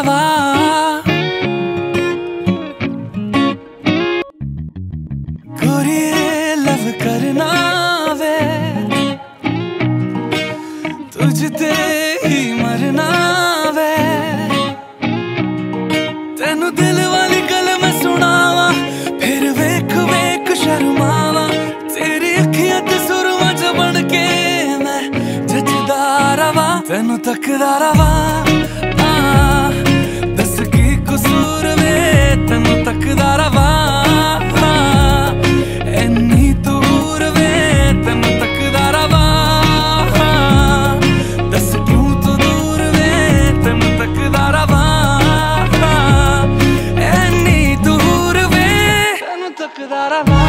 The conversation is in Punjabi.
ਰਵਾ ਕੋਰੀਏ ਲਵ ਕਰਨਾ ਵੇ। ਤੁਝ ਤੇ ਹੀ ਮਰਨਾ ਵੇ। ਤੈਨੂੰ ਦਿਲ ਵਾਲੀ ਗੱਲ ਸੁਣਾਵਾ, ਫਿਰ ਵੇਖ ਵੇਖ ਸ਼ਰਮਾਵਾ। ਤੇਰੀ ਅੱਖੀਆਂ ਤੇ ਸੁਰਮਾ ਚ ਬਣ ਕੇ ਮੈਂ ਜੱਜਦਾ ਰਵਾ ਤੈਨੂੰ ਤੱਕਦਾ ਰਵਾ that I'm.